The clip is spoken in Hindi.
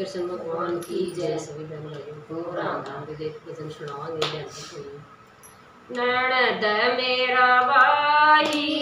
कृष्ण भगवान की जय सभी धर्मराजों को राम राम के देख भजन सुनावांगे नणद मेरा भाई